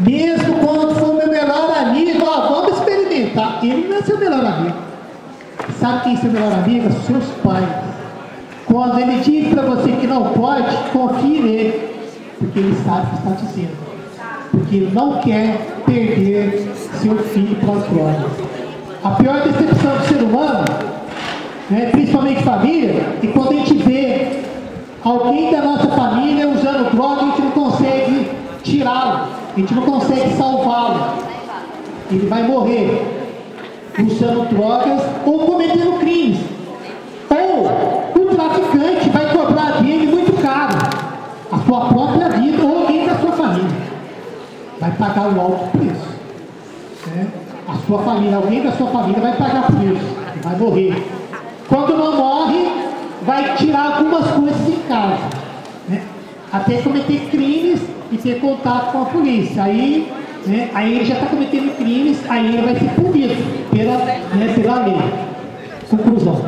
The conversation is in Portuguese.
Mesmo quando for meu melhor amigo, ó, vamos experimentar. Ele não é seu melhor amigo. Sabe quem é seu melhor amigo? Seus pais. Quando ele diz para você que não pode, confie nele, porque ele sabe o que está dizendo. Porque ele não quer perder seu filho para as drogas. A pior decepção do ser humano, né, principalmente família, é quando a gente vê alguém da nossa família usando droga, a gente não consegue tirá-lo, a gente não consegue salvá-lo. Ele vai morrer usando drogas ou cometendo crimes. Ou o traficante vai cobrar dele muito caro a sua própria vida ou alguém da sua família. Vai pagar um alto preço. Né? A sua família, alguém da sua família vai pagar por isso, vai morrer. Quando não morre, vai tirar algumas coisas de casa. Até cometer crimes e ter contato com a polícia. Aí, né, aí ele já está cometendo crimes, aí ele vai ser punido pela, né, pela lei. Conclusão.